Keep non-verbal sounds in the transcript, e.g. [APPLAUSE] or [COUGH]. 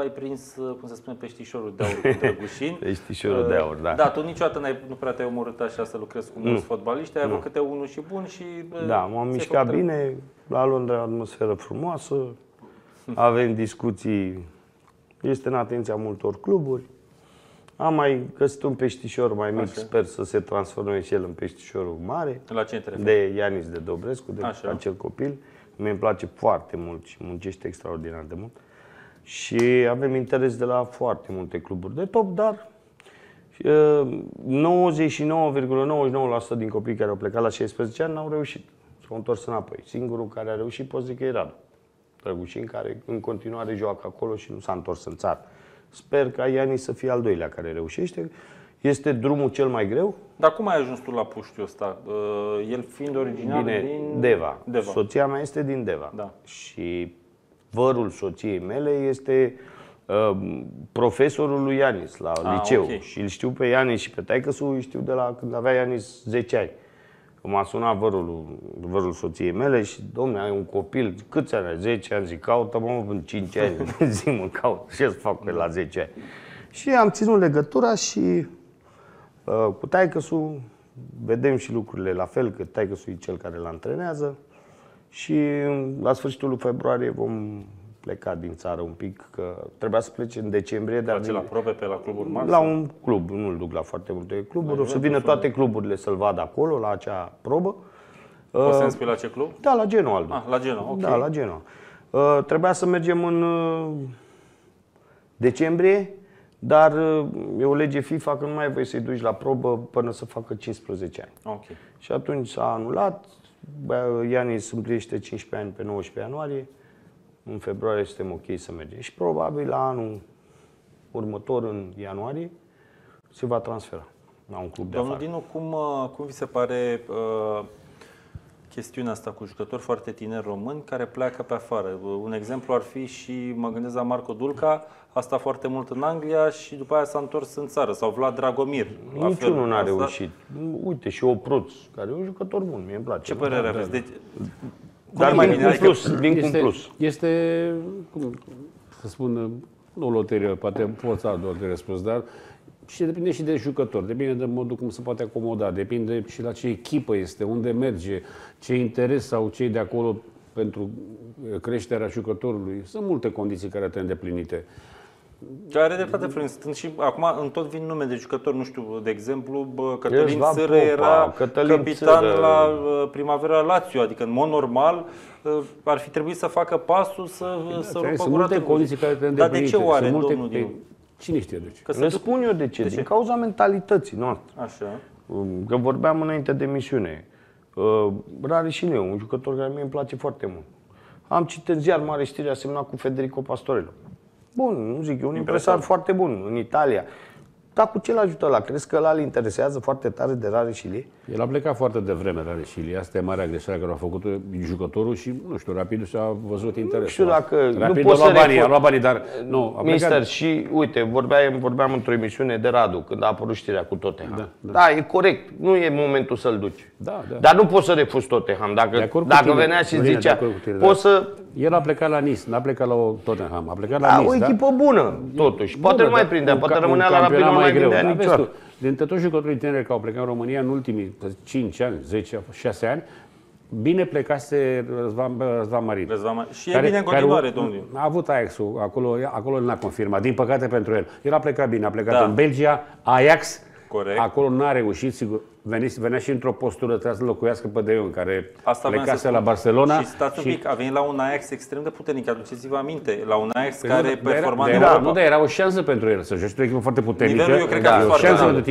ai prins, cum se spune, peștișorul de aur cu [LAUGHS] Drăgușin. peștișorul de aur, da. Da, tu niciodată n-ai, nu prea te-ai omorât așa să lucrezi cu mulți fotbaliști, ai avut câte unul și bun și... Da, m-am mișcat bine, la Londra atmosferă frumoasă, [LAUGHS] avem discuții, este în atenția multor cluburi. Am mai găsit un peștișor mai mic, Așa. sper să se transforme și el în peștișorul mare. La ce te De Ianis de Dobrescu, de Așa. acel copil. Mie îmi place foarte mult și muncește extraordinar de mult. Și avem interes de la foarte multe cluburi de top, dar 99,99% din copiii care au plecat la 16 ani n-au reușit. S-au întors înapoi. Singurul care a reușit pot zic că e Radu. Drăgușin, care în continuare joacă acolo și nu s-a întors în țară. Sper ca Iani să fie al doilea care reușește. Este drumul cel mai greu. Dar cum ai ajuns tu la puștiul ăsta? Uh, el fiind original Bine, din... Deva. Deva. Soția mea este din Deva. Da. Și vărul soției mele este uh, profesorul lui Ianis la ah, liceu. Okay. Și îl știu pe Ianis și pe taică îl știu de la când avea Ianis 10 ani. M-a sunat vărul, vărul soției mele și, domne, ai un copil, câți ani ai? 10 ani? Zic, caută-mă în 5 ani. [LAUGHS] [LAUGHS] Zi, mă, caut. Ce să fac pe la 10 ani? Și am ținut legătura și uh, cu taică vedem și lucrurile la fel, că taică e cel care îl antrenează. Și la sfârșitul lui februarie vom plecat din țară un pic, că trebuia să plece în decembrie. Dar Face la probe pe la cluburi mari? La un club, nu-l duc la foarte multe cluburi. O să vină toate cluburile să-l vadă acolo, la acea probă. O să înscrii la ce club? Da, la Genoa. Ah, la Genoa, ok. Da, la Genoa. Uh, trebuia să mergem în uh, decembrie, dar uh, e o lege FIFA că nu mai ai voie să-i duci la probă până să facă 15 ani. Ok. Și atunci s-a anulat. Ianis împlinește 15 ani pe 19 ianuarie în februarie suntem ok să mergem. Și probabil la anul următor, în ianuarie, se va transfera la un club de Domnul afară. Dinu, cum, uh, cum vi se pare uh, chestiunea asta cu jucători foarte tineri români care pleacă pe afară? Un exemplu ar fi și, mă gândesc la Marco Dulca, a stat foarte mult în Anglia și după aia s-a întors în țară, sau Vlad Dragomir. Niciunul n-a reușit. Uite, și Opruț, care e un jucător bun, mie îmi place. Ce părere aveți? Deci, dar mai vin cu adică plus, vin cu plus. Este, cum să spun, nu loterie, poate forța de loterie spus, dar și depinde și de jucător, depinde de modul cum se poate acomoda, depinde și la ce echipă este, unde merge, ce interes sau cei de acolo pentru creșterea jucătorului. Sunt multe condiții care trebuie îndeplinite. Are dreptate, Florin. Sunt și acum în tot vin nume de jucători, nu știu, de exemplu, Cătălin Sără era Cătălin capitan Sără. la uh, Primavera Lazio, adică în mod normal uh, ar fi trebuit să facă pasul să, da, să rupă Sunt multe condiții care trebuie Dar de ce oare, multe, domnul Dinu? Cine știe de ce? Că Le spun eu de ce. De ce? Din cauza mentalității noastre. Așa. Um, că vorbeam înainte de misiune. Uh, Rare și eu, un jucător care mie îmi place foarte mult. Am citit în ziar mare știre asemnat cu Federico Pastorello. Bun, nu zic, e un impresar foarte bun în Italia. Dar cu ce l ajută la? Crezi că ăla îl interesează foarte tare de Rare Șilie? El a plecat foarte devreme Rare Șilie. Asta e marea greșeală care a făcut jucătorul și, nu știu, rapid și-a văzut interes. Nu știu dacă... Rapid nu a luat banii, a luat banii, dar nu, a Mister, plecat... și uite, vorbeam, vorbeam într-o emisiune de Radu, când a apărut știrea cu Tottenham. Da, da. da, e corect. Nu e momentul să-l duci. Da, da. Dar nu poți să refuzi Tottenham. Dacă, dacă venea și zicea, poți să el a plecat la Nice, n-a plecat la Tottenham, a plecat la da, Nice. o da? echipă da? bună, totuși. Poate Bună, nu mai prindea, poate rămânea la Rapid, nu mai prindea niciodată. Dintre toți jucătorii tineri care au plecat în România în ultimii 5 ani, 10, 6 ani, bine plecase Răzvan, Răzvan Marin. Răzvan, și care, e bine în continuare, domnule. A avut Ajax-ul, acolo, acolo nu a confirmat, din păcate pentru el. El a plecat bine, a plecat da. în Belgia, Ajax, Corect. acolo n-a reușit, sigur, venea, venea și într-o postură, trebuia să locuiască pe De Jong, care Asta plecase la Barcelona. Și stați și... un pic, a venit la un Ajax extrem de puternic, aduceți-vă aminte, la un Ajax păi care nu, performa era, era, Nu, dar era o șansă pentru el să joace o echipă foarte puternică. Nivelul eu cred că da, a fost foarte